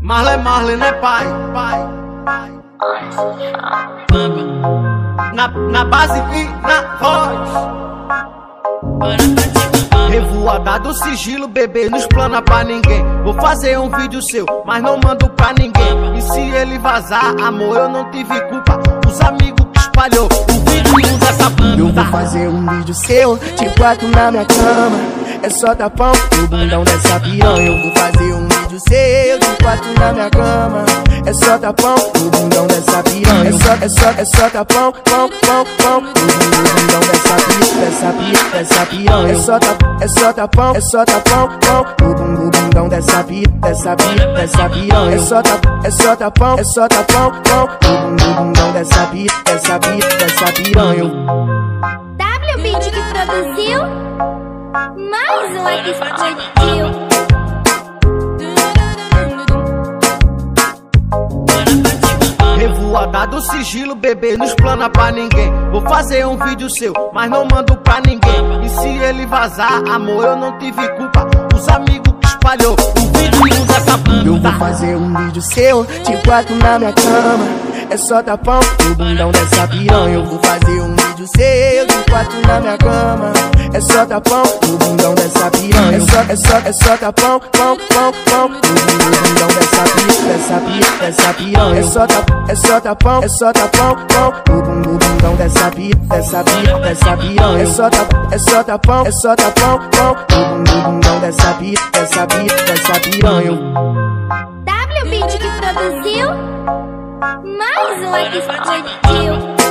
Marley, Marley, né pai? Pai, pai. Na, na base e na voz. Revoada do sigilo, bebê, não explana pra ninguém. Vou fazer um vídeo seu, mas não mando pra ninguém. E se ele vazar, amor, eu não tive culpa. Os amigos que espalhou o vídeo dessa banda. Eu vou fazer um vídeo seu, te quatro na minha cama. É só tapão no bundão dessa piranha. Eu vou fazer um vídeo seu, te quatro na minha cama. É só tapão no bundão dessa piranha. É só, é só, é só tapão, pão, pão, pão. No bundão dessa piranha, dessa piranha, dessa piranha. É só tapão, é só tapão, é só tapão, pão. No bundão dessa piranha, dessa piranha, dessa piranha. É só tapão, é só tapão, é só tapão, pão. No bundão dessa piranha, dessa piranha, dessa piranha. W Beat que produziu mais um explodiu. Revoada do sigilo, bebê, não explana pra ninguém. Vou fazer um vídeo seu, mas não mando pra ninguém. E se ele vazar, amor, eu não tive culpa. Os amigos que espalhou o vídeo dessa Eu vou banda. fazer um vídeo seu, te quatro na minha cama. É só tapão no bundão dessa piranha. Eu vou fazer um seu, te quatro na minha cama. É só tapão no bundão dessa piranha. É só, é só, é só tapão, pão, pão, pão. No bundão dessa piranha, dessa piranha, dessa piranha. É só tapão, é só tapão, é só tapão, pão. No bundão dessa piranha, dessa piranha, dessa piranha. É só tapão, é só tapão, é só tapão, pão. No bundão dessa piranha, dessa piranha, dessa piranha. W Beat que produziu mais um explodiu.